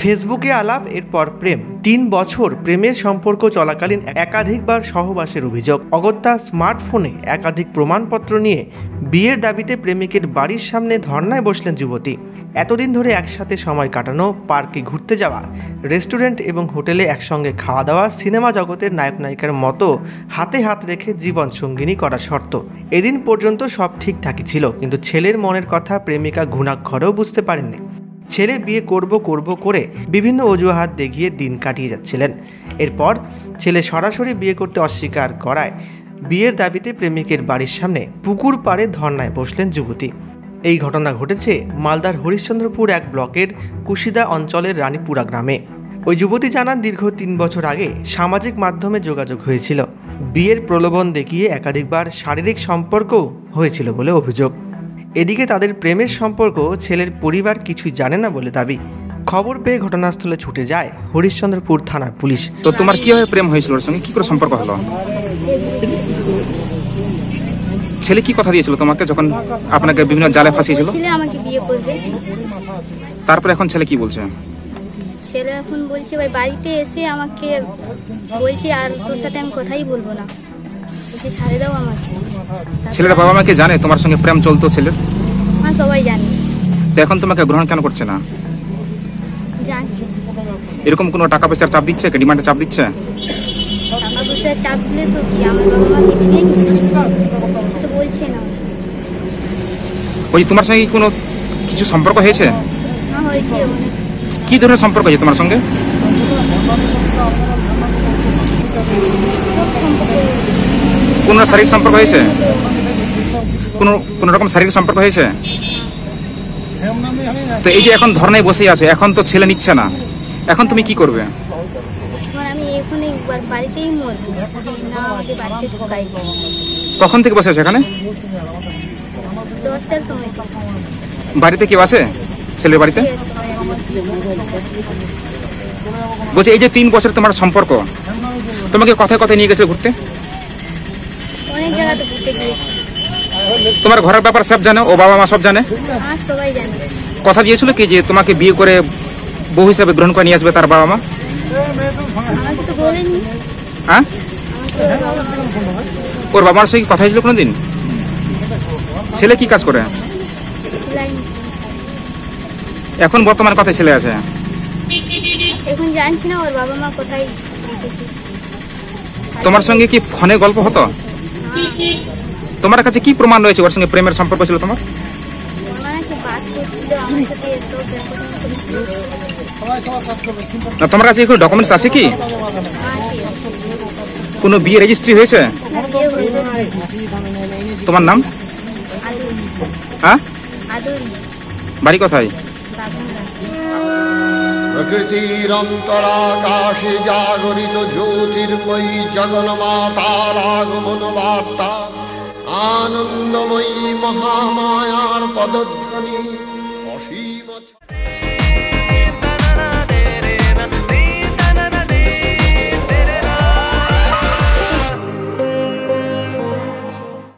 ফেসবুকে আলাপ, এরপর প্রেম। তিন বছর প্রেমের সম্পর্ক চলাকালীন একাধিকবার সহবাসের অভিযোগ। অগত্যা স্মার্টফোনে একাধিক প্রমাণপত্র নিয়ে বিয়ের দাবিতে প্রেমিকের বাড়ির সামনে ধর্নায় বসলেন যুবতী। এতদিন ধরে একসাথে সময় কাটানো, পার্কে ঘুরতে যাওয়া, রেস্টুরেন্ট এবং হোটেলে একসঙ্গে খাওয়া দাওয়া সিনেমা জগতের নায়ক নায়িকার মতো হাতে হাত রেখে জীবন সঙ্গিনী করা শর্ত। এদিন পর্যন্ত সব ঠিকঠাকই ছিল, কিন্তু ছেলের মনের কথা প্রেমিকা ঘুণাক্ষরেও বুঝতে পারেননি। ছেলে বিয়ে করব করব করে বিভিন্ন অজুহাত দেখিয়ে দিন কাটিয়ে যাচ্ছিলেন। এরপর ছেলে সরাসরি বিয়ে করতে অস্বীকার করায় বিয়ের দাবিতে প্রেমিকের বাড়ির সামনে পুকুর পাড়ে ধর্নায় বসলেন যুবতী। এই ঘটনা ঘটেছে মালদার হরিশ্চন্দ্রপুর এক ব্লকের কুশিদা অঞ্চলের রানীপুরা গ্রামে। ওই যুবতী জানান, দীর্ঘ তিন বছর আগে সামাজিক মাধ্যমে যোগাযোগ হয়েছিল। বিয়ের প্রলোভন দেখিয়ে একাধিকবার শারীরিক সম্পর্কও হয়েছিল বলে অভিযোগ। এদিকে তাদের প্রেমের সম্পর্ক ছেলের পরিবার কিছুই জানে না বলে দাবি। খবর পেয়ে ঘটনাস্থলে ছুটে যায় হরিশ্চন্দ্রপুর থানার পুলিশ। তো তোমার কীভাবে প্রেম হয়েছিল ওর সঙ্গে? কি করে সম্পর্ক হলো? ছেলে কি কথা দিয়েছিল তোমাকে যখন আপনাকে বিভিন্ন জালে ফাঁসিয়েছিল? ছেলে আমাকে বিয়ে করবে। তারপরে এখন ছেলে কি বলছে? ছেলে এখন বলছে ভাই বাড়িতে এসে আমাকে বলছে আর তোর সাথে আমি কথাই বলব না। ছেলের বাবা মাকে জানে তোমার সঙ্গে প্রেম চলতো ছেলের? হ্যাঁ সবাই জানে। তো এখন তোমাকে গ্রহণ কেন করছে না? জানছে। এরকম কোনো টাকা পয়সার চাপ দিচ্ছে ডিমান্ডে চাপ দিচ্ছে? টাকা পয়সার চাপ দিলে তো কি? আমার বাবা মা কিছু তো বলছে না। ওই তোমার সঙ্গে কি কোনো কিছু সম্পর্ক হয়েছে? হ্যাঁ কি ধরনের সম্পর্ক হয়েছে তোমার সঙ্গে? কোনো শারীরিক সম্পর্ক হয়েছে? কোনো কোনো রকম শারীরিক সম্পর্ক হয়েছে? তো এই যে এখন ধর্নায় বসে আছে এখন তো ছেলে নিচ্ছে না। এখন তুমি কি করবে? কখন থেকে বসে আছে এখানে? বাড়িতে কেউ আছে? ছেলের বাড়িতে? বলছে এই যে তিন বছর তোমার সম্পর্ক তোমাকে কথায় কথায় নিয়ে গেছে ঘুরতে? অনেক ঘুরতে গিয়েছি তোমার ঘরের ব্যাপার সব জানে ও বাবা মা সব জানে? সবাই জানে। কথা দিয়েছিল কি যে তোমাকে বিয়ে করে বউ হিসাবে গ্রহণ করে নিয়ে আসবে তার বাবা মা? আমাকে তো বলেনি। হ্যাঁ? ওর বাবা মা ওর বাবা মার সঙ্গে কথা হয়েছিল কোনোদিন? ছেলে কি কাজ করে? এখন বর্তমান কথায় ছেলে আছে। এখন জানছি না ওর বাবা মা কোথায়। তোমার সঙ্গে কি ফোনে গল্প হতো? তোমার কাছে কি প্রমাণ রয়েছে? ওর সঙ্গে প্রেমের সম্পর্ক ছিল তোমার? না, তোমার কাছে কোনো ডকুমেন্টস আছে কি? কোনো বিয়ে রেজিস্ট্রি হয়েছে? তোমার নাম? হ্যাঁ? বাড়ি কোথায়? প্রকৃতির অন্তরাকাশে জাগরিত জ্যোতির্ময়ী জগন্মাতার আগমন বার্তা আনন্দময়ী মহামায়ার পদধ্বনি।